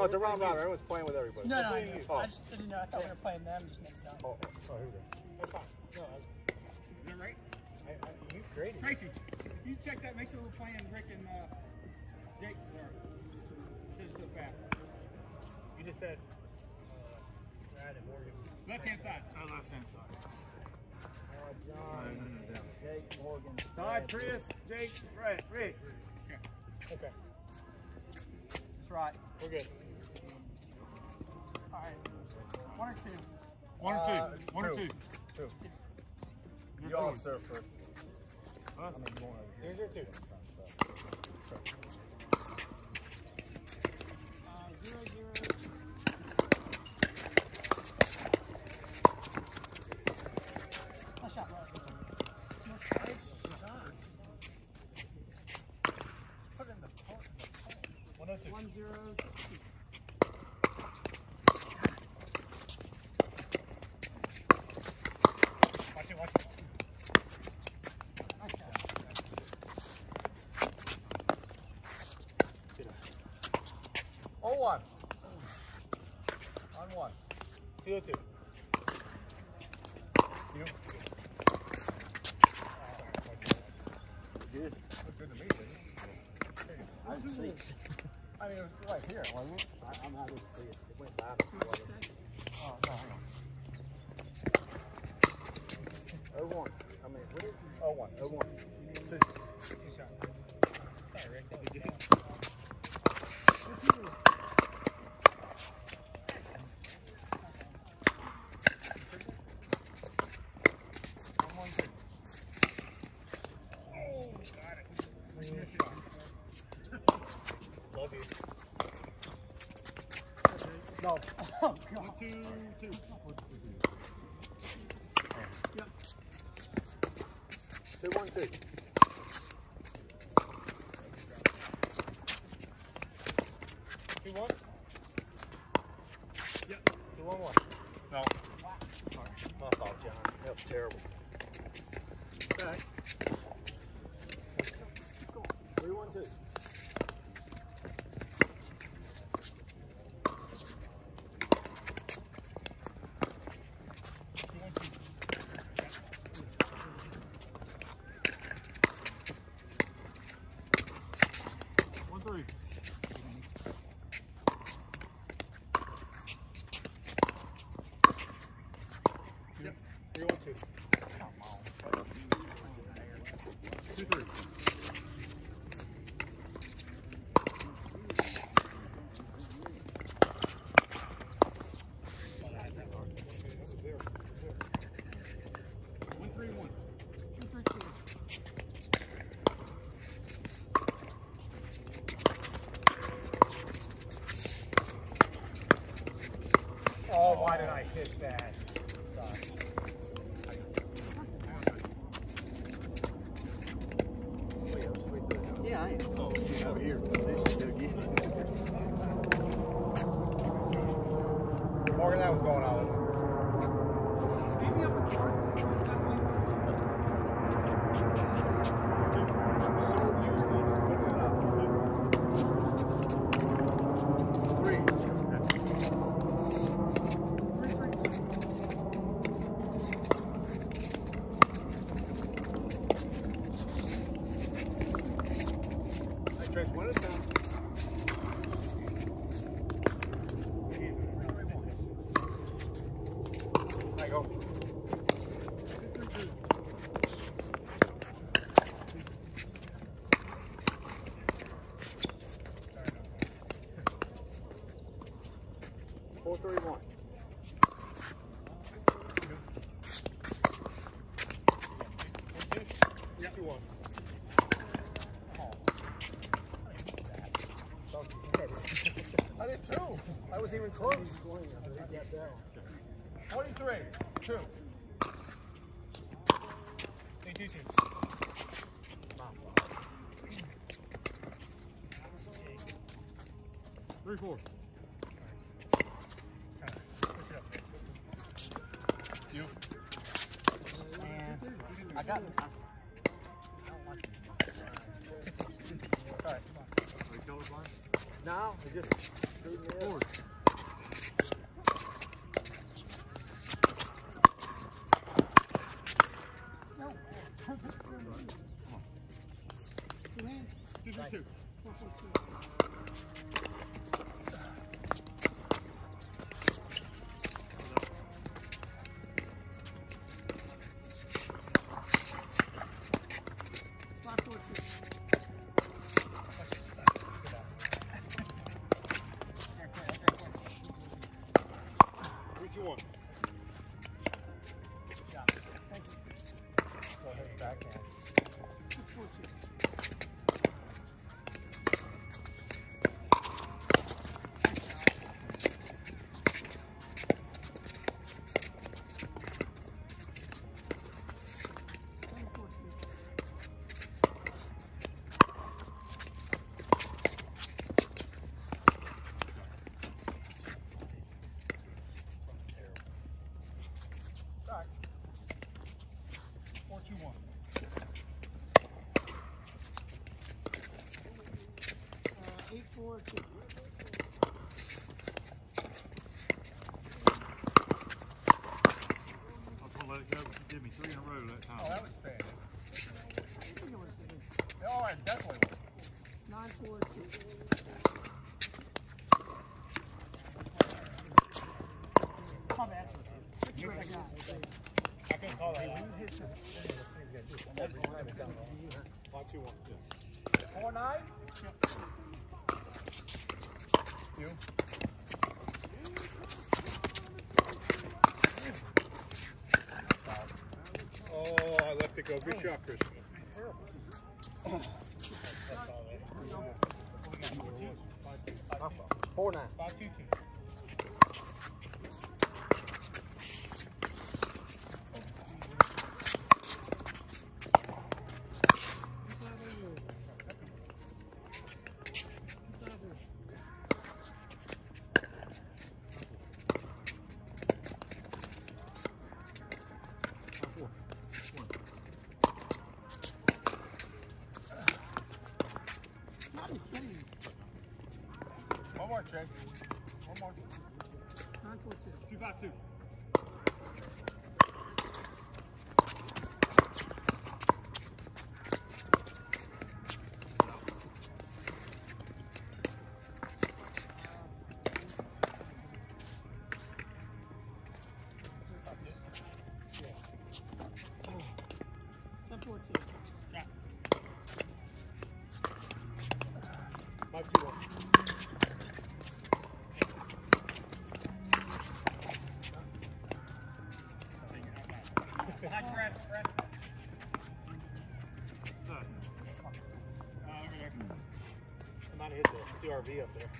No, it's a round robin. Everyone's playing with everybody. No, no, I, know. do you- I just didn't know. I thought we were playing them. Just mixed up. Oh, oh, oh, here we go. That's fine. No, I, Is right? I, I, you created it. Tracy, you check that. Make sure we're playing Rick and uh, Jake. Or, so fast. You just said uh, Brad and Morgan. Left hand side. Oh, left hand side. John, Jake Morgan. Todd, Chris, Jake, Brett, Rick. Okay. Okay, That's right. we're good. All right. One or two. One or two. Uh, One or two. two. You all serve first. Us. Here's your two. Uh, zero, zero. Nice shot, Rob. They suck. Put it in the court. One oh two. One, zero, two. Watch it, watch it. Nice shot. Oh, one. On one. Two oh two. You. Good. Good didn't? I didn't see it. I mean, it was right here, wasn't it? I, I'm not able to see it. It went by me. Oh, no, hang on. Oh, one. I mean, what is Oh, one. Oh, one. Two. Good shot. Sorry, Rick. Did you? One, one, two. Oh, got it. Clean shot. Love you. No. Oh, God. Two, two. Two, one, two. Two one. Yep. Two one one. No. My fault, John. That was terrible. Okay. Three, one, two. One three. Yep. Three one two. Two three. One three one. Two, three, two. Oh, why did I hit that? Sorry. Wait, I was way through it. Yeah, I am. Oh, she's over here. Morgan, that was going on. Steve me up the cards. Three. Hey, Trace, when it's done. There you go. Four, three, one. Yep. Two one. I did too. I was even close. Twenty-three, two. Two two two. Three four. I got it. Now, come on. Are just. No. Two hands. Give two. Four, four, two. Is. Oh, I definitely was. Nine, four, two. My bad. Six, right, yeah. I couldn't call that out. Five, two, one. Four, nine? You? Oh, I left it go. Good shot, Chris. Four, nine. Five, two, two. More, Jake. One more. Nine, four, two. Two, five, two. CRV up there.